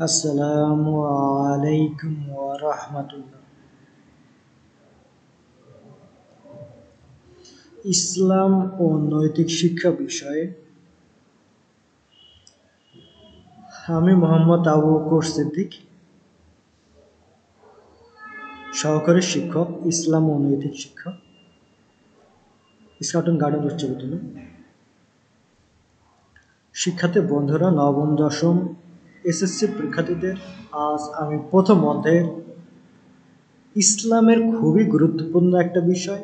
আসসালামু আলাইকুম ওয়া রাহমাতুল্লাহ ইসলাম ও নৈতিক শিক্ষা বিষয়ে আমি মোহাম্মদ আবু বকর সিদ্দিক, সহকারী শিক্ষক, ইসলাম ও নৈতিক শিক্ষা স্কাউটন গার্ডেন উচ্চ বিদ্যালয়। শিক্ষার্থী বন্ধুরা, নবম, দশম এসএসসি পরীক্ষার্থীদের আজ আমি প্রথম অধ্যায়ের ইসলামের খুবই গুরুত্বপূর্ণ একটা বিষয়,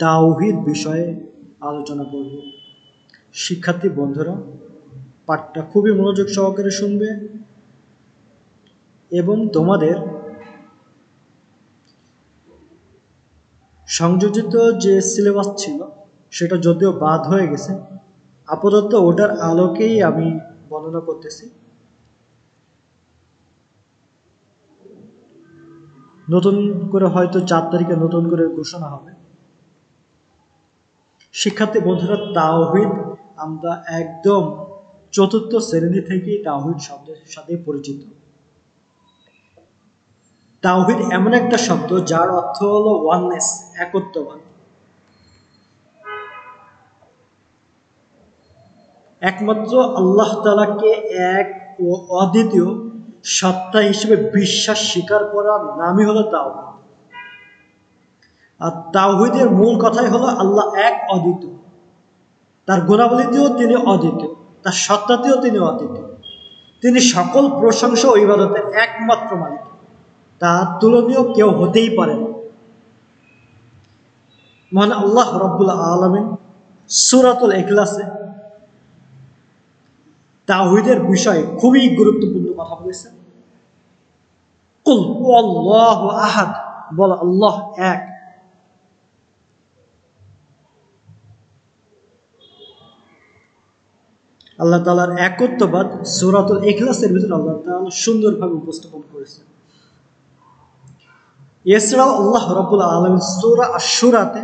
তাওহিদ বিষয়ে আলোচনা করব। শিক্ষার্থী বন্ধুরা, পাঠটা খুবই মনোযোগ সহকারে শুনবে এবং তোমাদের সংযোজিত যে সিলেবাস ছিল, সেটা যদিও বাদ হয়ে গেছে, আপাতত ওটার আলোকেই আমি বর্ণনা করতেছি। নতুন করে হয়তো চার তারিখে নতুন করে ঘোষণা হবে। শিক্ষার্থী বন্ধুরা, তাওহিদ আমরা একদম চতুর্থ শ্রেণি থেকেই তাওহিদ শব্দের সাথে পরিচিত। তাওহিদ এমন একটা শব্দ যার অর্থ হলো ওয়াননেস একত্ববাদ। একমাত্র আল্লাহ তালাকে এক ও অদ্বিতীয় সত্তা হিসেবে বিশ্বাস স্বীকার করার নামই হলো তাওহিদ। আর তাওহিদের মূল কথাই হলো আল্লাহ এক অদ্বিতীয়। তার গুণাবলীতেও তিনি অদ্বিতীয়, তার সত্তাতেও তিনি অদ্বিতীয়। তিনি সকল প্রশংসা ও ইবাদতের একমাত্র মালিক। তার তুলনীয় কেউ হতেই পারে না। মহান আল্লাহ রব্বুল আলমিন সুরাতুল এখলাসে তাহিদের বিষয়ে খুবই গুরুত্বপূর্ণ কথা বলেছেন আহাদ, বল আল্লাহ এক। আল্লাহ তালার একত্ববাদ সুরাতুল এখলাসের ভিতরে আল্লাহ তালা সুন্দরভাবে উপস্থাপন করেছেন। এছাড়াও আল্লাহ রবুল আলম সুরা আশুরাতে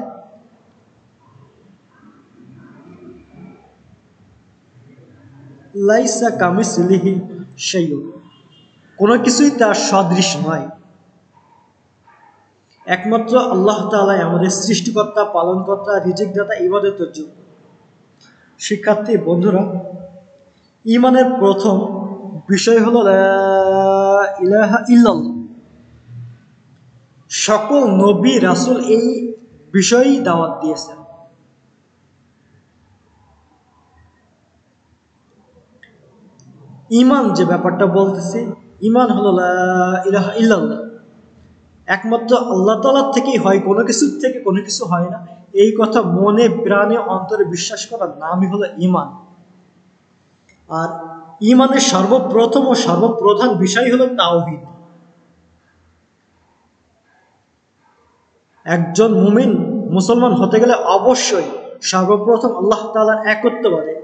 লাইসা কামিসলিহি সেই কোনো কিছুই তার সদৃশ নয়। একমাত্র আল্লাহ তালাই আমাদের সৃষ্টিকর্তা, পালনকর্তা রিজিক দাতা ইবাদতের জন্য শিক্ষার্থী, বন্ধুরা, ইমানের প্রথম বিষয় হল ইলাহা ইল্লাল্লাহ। সকল নবী, রাসুল এই বিষয়েই দাওয়াত দিয়েছেন। ইমান যে ব্যাপারটা বলতেছে, ইমান হলো ইলাহা ইল্লাল্লাহ। একমাত্র আল্লাহ তালার থেকেই হয়, কোনো কিছুর থেকে কোনো কিছু হয় না। এই কথা মনে প্রাণে অন্তরে বিশ্বাস করার নামই হলো ইমান। আর ইমানের সর্বপ্রথম ও সর্বপ্রধান বিষয় হলো তাওহিদ। একজন মুমিন মুসলমান হতে গেলে অবশ্যই সর্বপ্রথম আল্লাহ তালার একত্ববাদে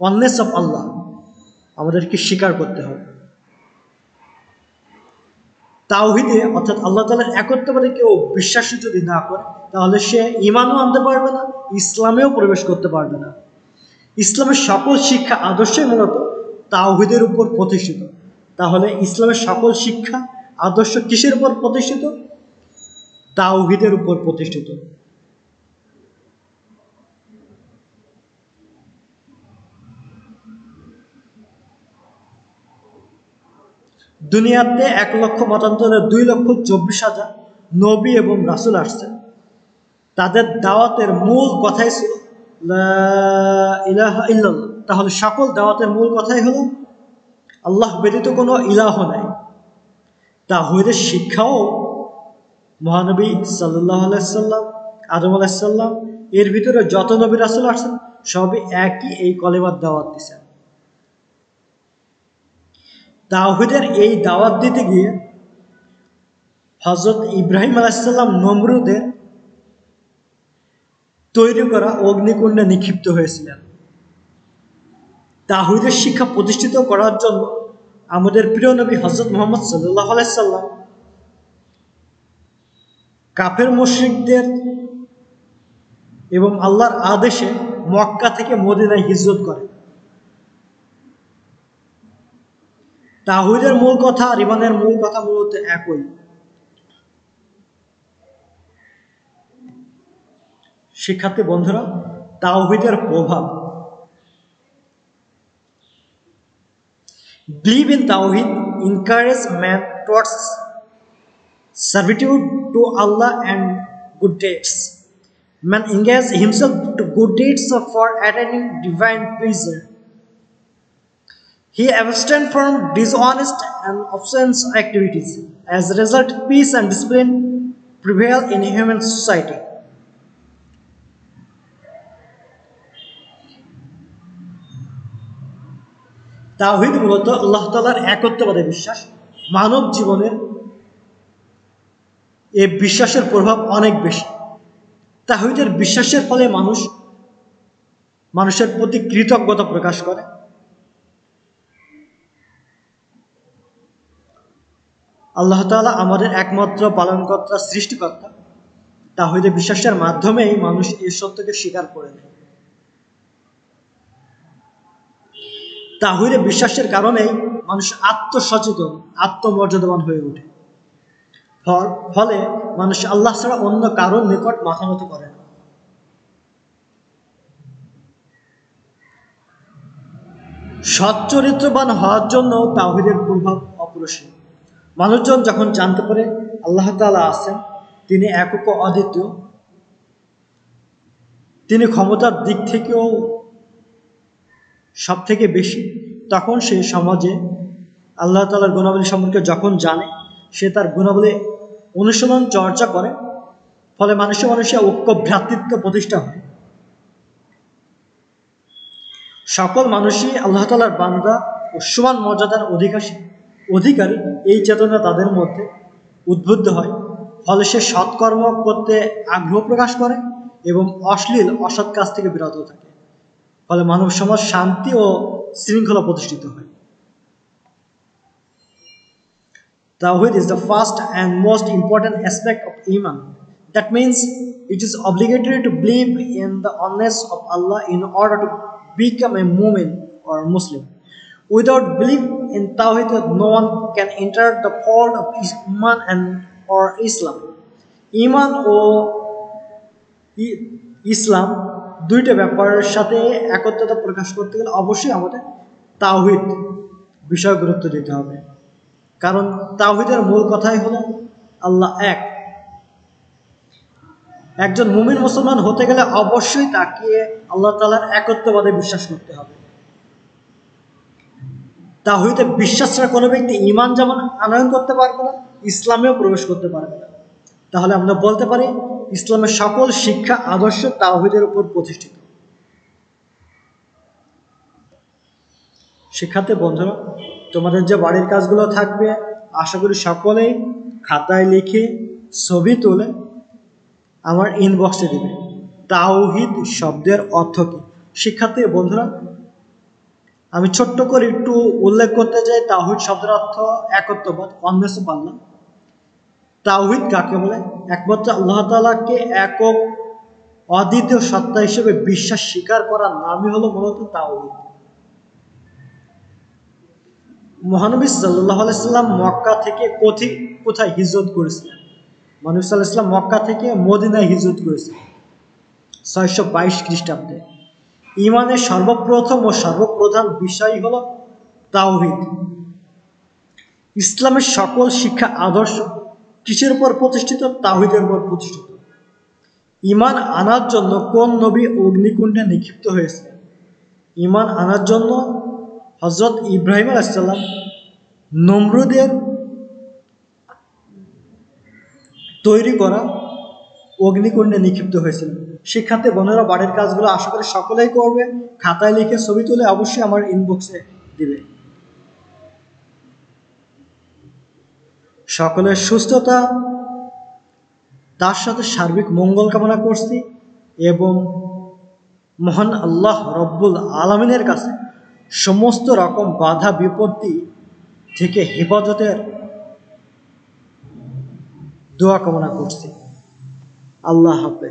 অন্নেস অফ আল্লাহ আমাদেরকে স্বীকার করতে হবে। তাওহিদে অর্থাৎ আল্লাহ তালার একত্ববাদে কেউ বিশ্বাস যদি না করে, তাহলে সে ইমানও আনতে পারবে না, ইসলামেও প্রবেশ করতে পারবে না। ইসলামের সকল শিক্ষা আদর্শই মূলত তাওহিদের উপর প্রতিষ্ঠিত। তাহলে ইসলামের সকল শিক্ষা আদর্শ কিসের উপর প্রতিষ্ঠিত? তাওহিদের উপর প্রতিষ্ঠিত। দুনিয়াতে এক লক্ষ মতান্তরে দুই লক্ষ চব্বিশ হাজার নবী এবং রাসুল আসছে। তাদের দাওয়াতের মূল কথাই ছিল তাহলে সকল দাওয়াতের মূল কথাই হলো, আল্লাহ ব্যতীত কোনো ইলাহ নাই। তাহিদের শিক্ষাও মহানবী সাল্লাহ আলাইসাল্লাম আদম আলাইসাল্লাম এর ভিতরে যত নবী রাসুল আসছেন, সবই একই এই কলেমার দাওয়াত দিচ্ছেন তাহিদের এই দাওয়াত দিতে গিয়ে হজরত ইব্রাহিম আলাইসাল্লাম নমরুদের তৈরি করা অগ্নিকুণ্ডে নিক্ষিপ্ত হয়েছিলেন। তাহিদের শিক্ষা প্রতিষ্ঠিত করার জন্য আমাদের প্রিয় নবী হজরত মোহাম্মদ সাল্লাহ আলাইসাল্লাম কাফের মুশ্রিকদের এবং আল্লাহর আদেশে মক্কা থেকে মদিনায় হিজরত করে তাহিদের মূল কথা আর ইমানের মূল কথা মূলত একই শিক্ষার্থী বন্ধুরা তাওহিদের প্রভাব Believe in Tawhid encourages man towards servitude to Allah and good deeds. Man engages himself to good deeds for attaining divine pleasure. He abstains from dishonest and obscene activities. As a result, peace and discipline prevail in human society. তাওহিদ মূলত আল্লাহ তালার একত্ববাদে বিশ্বাস মানব জীবনের এ বিশ্বাসের প্রভাব অনেক বেশি তাহিদের বিশ্বাসের ফলে মানুষ মানুষের প্রতি কৃতজ্ঞতা প্রকাশ করে আল্লাহ তালা আমাদের একমাত্র পালনকর্তা, সৃষ্টিকর্তা। তাহিদে বিশ্বাসের মাধ্যমেই মানুষ এই সত্যকে স্বীকার করে নেয়। তাহিদে বিশ্বাসের কারণেই মানুষ আত্মসচেতন, আত্মমর্যাদাবান হয়ে ওঠে। ফলে মানুষ আল্লাহ ছাড়া অন্য কারোর নিকট মাথা মতো করে না। সচ্চরিত্রবান হওয়ার জন্য তাহিদের প্রভাব অপরসীম। মানুষজন যখন জানতে পারে আল্লাহ তালা আছেন, তিনি একক অদ্বিতীয়। তিনি ক্ষমতার দিক থেকেও সব থেকে বেশি। তখন সে সমাজে আল্লাহ তালার গুণাবলী সম্পর্কে যখন জানে, সে তার গুণাবলী অনুশীলন, চর্চা করে। ফলে মানুষে মানুষে ঐক্য, ভ্রাতৃত্ব প্রতিষ্ঠা হয়। সকল মানুষই আল্লাহ তালার বান্দা ও সমান মর্যাদার অধিকারী। অধিকারী এই চেতনা তাদের মধ্যে উদ্বুদ্ধ হয়। ফলে সে সৎকর্ম করতে আগ্রহ প্রকাশ করে এবং অশ্লীল, অসৎ কাজ থেকে বিরত থাকে। ফলে মানব সমাজ শান্তি ও শৃঙ্খলা প্রতিষ্ঠিত হয়। The with is the first and most important aspect of Iman that means it is obligatory to believe in the oneness of Allah in order to become a mumin or Muslim Without belief in Tawhid, no one can enter the fold of Iman and or Islam. Iman ও ইসলাম দুইটা ব্যাপারের সাথে একত্রতা প্রকাশ করতে গেলে অবশ্যই আমাদের তাওহিদ বিষয় গুরুত্ব দিতে হবে। কারণ তাওহিদের মূল কথাই হলো আল্লাহ এক। একজন মুমিন মুসলমান হতে গেলে অবশ্যই তাকে আল্লাহ তালার একত্ববাদে বিশ্বাস করতে হবে। তাহিদে বিশ্বাস ছাড়া কোনো ব্যক্তি ইমান যেমন আনয়ন করতে পারবে না, ইসলামেও প্রবেশ করতে পারবে না। তাহলে আমরা বলতে পারি, ইসলামের সকল শিক্ষা, আদর্শ তাওহিদের উপর প্রতিষ্ঠিত। শিক্ষার্থী বন্ধুরা, তোমাদের যে বাড়ির কাজগুলো থাকবে, আশা করি সকলেই খাতায় লিখে ছবি তুলে আমার ইনবক্সে দিবে। তাওহিদ শব্দের অর্থ কী? শিক্ষার্থী বন্ধুরা আমি ছোট্ট করে একটু উল্লেখ করতে চাই, তাওহিদ শব্দের অর্থ একত্ববাদ অন্বেষ পারলাম। তাওহিদ কাকে বলে? একমাত্র আল্লাহ তালাকে একক অদ্বিতীয় সত্তা হিসেবে বিশ্বাস স্বীকার করার নামই হলো মূলত তাওহিদ। মহানবী সাল্লাহ আলাইসাল্লাম মক্কা থেকে কথি, কোথায় হিজরত করেছিলেন? মহানবী সাল্লাহ ইসলাম মক্কা থেকে মদিনায় হিজরত করেছিলেন, ছয়শো বাইশ খ্রিস্টাব্দে। ইমানের সর্বপ্রথম ও সর্বপ্রধান বিষয় হল তাওহিদ। ইসলামের সকল শিক্ষা আদর্শ কিসের উপর প্রতিষ্ঠিত? তাওহিদের উপর প্রতিষ্ঠিত। ইমান আনার জন্য কোন নবী অগ্নিকুণ্ডে নিক্ষিপ্ত হয়েছে? ইমান আনার জন্য হজরত ইব্রাহিম আলাইসাল্লাম নমরুদের তৈরি করা অগ্নিকুণ্ডে নিক্ষিপ্ত হয়েছিল শিক্ষার্থী, বোনেরা বাড়ির কাজগুলো আশা করি সকলেই করবে। খাতায় লিখে ছবি তুলে অবশ্যই আমার ইনবক্সে দিবে। সকলের সুস্থতা, তার সাথে সার্বিক মঙ্গল কামনা করছি এবং মহান আল্লাহ রব্বুল আলমিনের কাছে সমস্ত রকম বাধা, বিপত্তি থেকে হেফাজতের দোয়া কামনা করছি। আল্লাহ হাফেজ।